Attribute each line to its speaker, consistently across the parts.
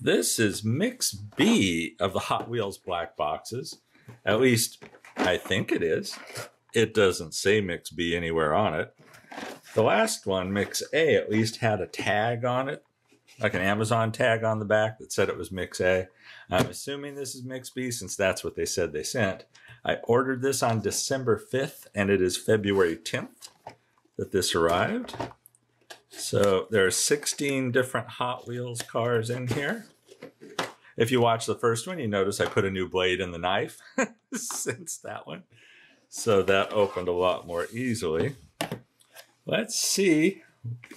Speaker 1: This is Mix B of the Hot Wheels black boxes. At least I think it is. It doesn't say Mix B anywhere on it. The last one, Mix A, at least had a tag on it, like an Amazon tag on the back that said it was Mix A. I'm assuming this is Mix B since that's what they said they sent. I ordered this on December 5th and it is February 10th that this arrived. So there are 16 different Hot Wheels cars in here. If you watch the first one, you notice I put a new blade in the knife since that one. So that opened a lot more easily. Let's see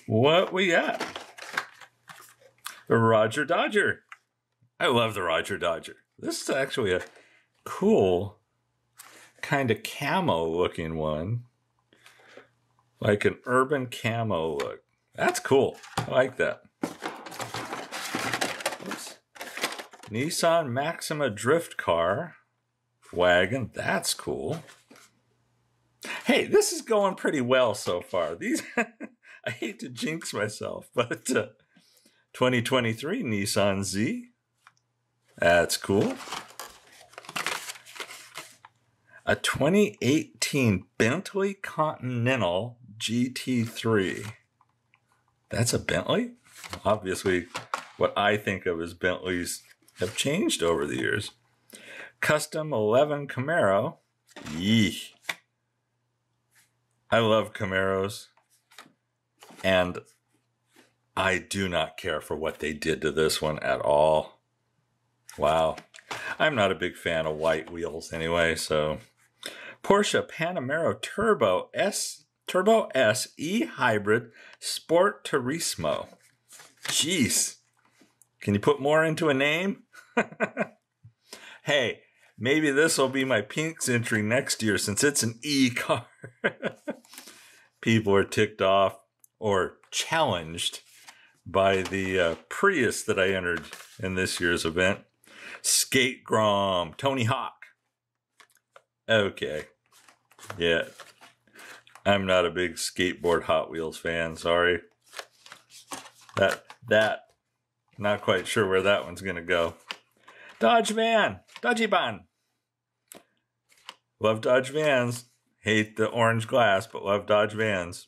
Speaker 1: what we got. The Roger Dodger. I love the Roger Dodger. This is actually a cool kind of camo looking one. Like an urban camo look. That's cool. I like that. Oops. Nissan Maxima drift car wagon. That's cool. Hey, this is going pretty well so far. These I hate to jinx myself, but uh, 2023 Nissan Z. That's cool. A 2018 Bentley Continental GT3. That's a Bentley? Obviously, what I think of as Bentleys have changed over the years. Custom 11 Camaro. Yee. I love Camaros. And I do not care for what they did to this one at all. Wow. I'm not a big fan of white wheels anyway, so Porsche Panamera Turbo S Turbo S E Hybrid Sport Turismo. Jeez. Can you put more into a name? hey, maybe this will be my Pinks entry next year since it's an E car. People are ticked off or challenged by the uh, Prius that I entered in this year's event. Skate Grom, Tony Hawk. Okay. Yeah. I'm not a big skateboard Hot Wheels fan, sorry. That that not quite sure where that one's gonna go. Dodge van, Dodgy Ban. Love Dodge vans. Hate the orange glass, but love Dodge vans.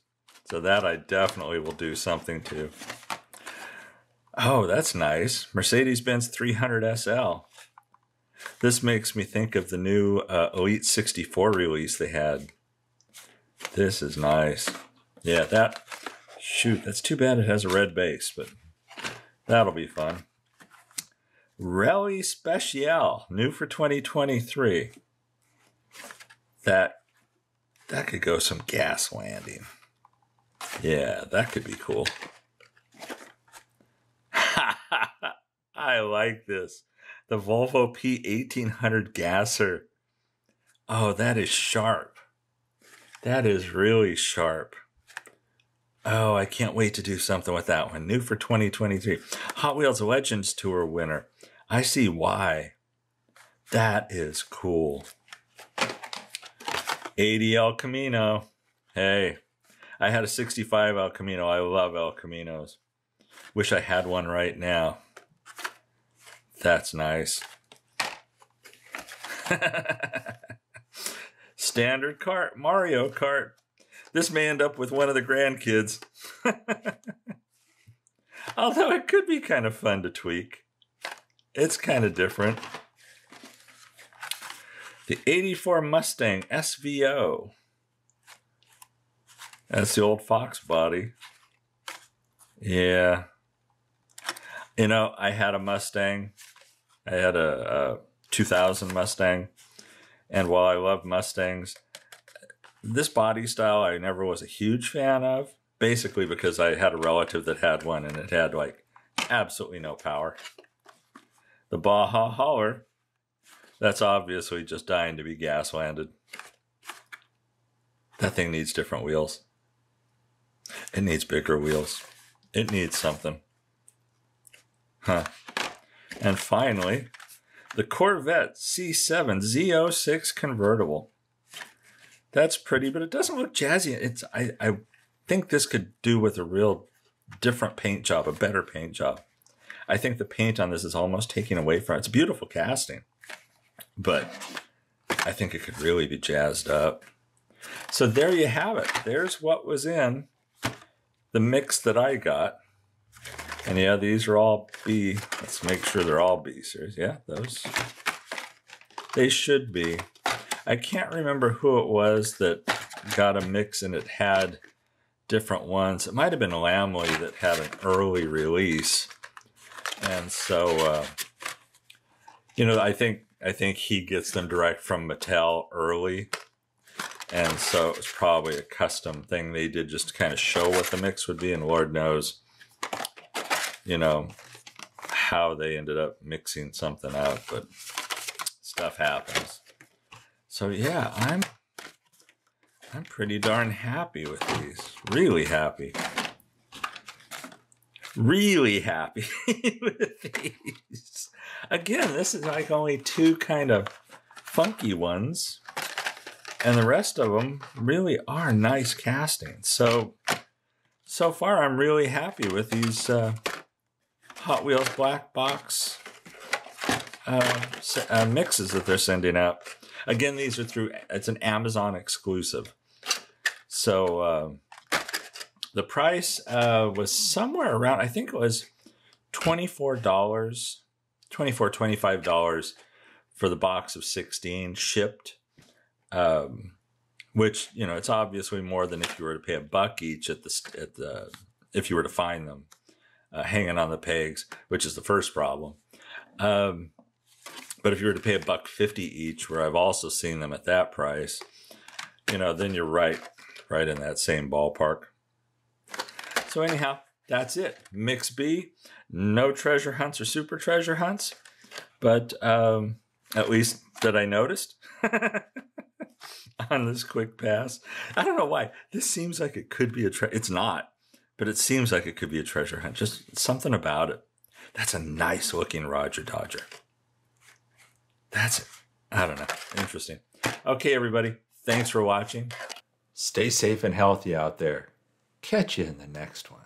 Speaker 1: So that I definitely will do something to. Oh, that's nice. Mercedes-Benz 300 SL. This makes me think of the new uh, Elite 64 release they had. This is nice. Yeah, that, shoot, that's too bad it has a red base, but that'll be fun. Rally Special, new for 2023. That, that could go some gas landing. Yeah, that could be cool. I like this. The Volvo P1800 Gasser. Oh, that is sharp. That is really sharp. Oh, I can't wait to do something with that one. New for 2023. Hot Wheels Legends Tour winner. I see why. That is cool. 80 El Camino. Hey, I had a 65 El Camino. I love El Caminos. Wish I had one right now. That's nice. Standard Kart, Mario Kart. This may end up with one of the grandkids. Although it could be kind of fun to tweak. It's kind of different. The 84 Mustang SVO. That's the old Fox body. Yeah. You know, I had a Mustang I had a, a 2000 Mustang, and while I love Mustangs, this body style I never was a huge fan of. Basically, because I had a relative that had one, and it had like absolutely no power. The Baja Hauler, that's obviously just dying to be gas landed. That thing needs different wheels. It needs bigger wheels. It needs something. Huh. And finally, the Corvette C7 Z06 convertible. That's pretty, but it doesn't look jazzy. It's I, I think this could do with a real different paint job, a better paint job. I think the paint on this is almost taking away from it. It's beautiful casting, but I think it could really be jazzed up. So there you have it. There's what was in the mix that I got. And yeah, these are all B. Let's make sure they're all B series. Yeah, those. They should be. I can't remember who it was that got a mix and it had different ones. It might have been Lamley that had an early release. And so, uh, you know, I think I think he gets them direct from Mattel early. And so it was probably a custom thing they did just to kind of show what the mix would be. And Lord knows, you know, how they ended up mixing something up, but stuff happens. So yeah, I'm I'm pretty darn happy with these. Really happy. Really happy with these. Again, this is like only two kind of funky ones. And the rest of them really are nice castings. So, so far I'm really happy with these uh, Hot Wheels Black Box uh, uh, mixes that they're sending out. Again, these are through, it's an Amazon exclusive. So uh, the price uh, was somewhere around, I think it was $24, $24, $25 for the box of 16 shipped. Um, which, you know, it's obviously more than if you were to pay a buck each at the, at the if you were to find them uh, hanging on the pegs, which is the first problem. Um, but if you were to pay a buck fifty each, where I've also seen them at that price, you know, then you're right, right in that same ballpark. So anyhow, that's it. Mix B, no treasure hunts or super treasure hunts, but um, at least that I noticed on this quick pass. I don't know why. This seems like it could be a treasure. It's not, but it seems like it could be a treasure hunt. Just something about it. That's a nice looking Roger Dodger. That's it. I don't know. Interesting. Okay, everybody. Thanks for watching. Stay safe and healthy out there. Catch you in the next one.